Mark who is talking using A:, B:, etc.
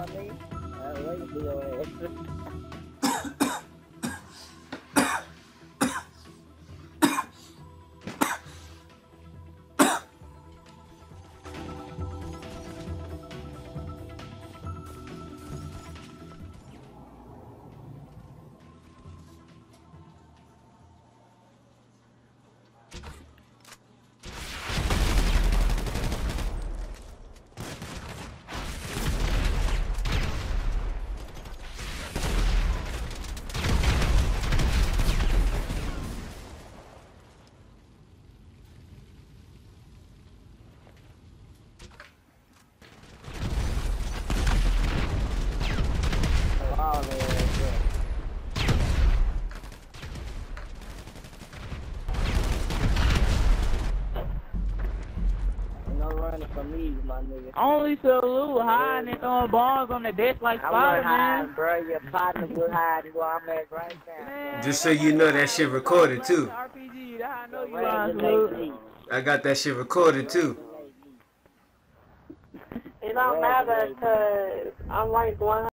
A: money. I like blue extra. Ain't no running from me, my nigga.
B: Only Salute hiding and throwing bombs on the desk like
A: I
B: Spider Man.
A: bro. Your partner was hiding where I'm at right now.
C: Just so you know that shit recorded too.
B: RPG, I know you
A: Range
B: lying,
A: and
B: Salute.
A: AD.
C: I got that shit recorded too.
D: It don't matter because uh, I'm like 100.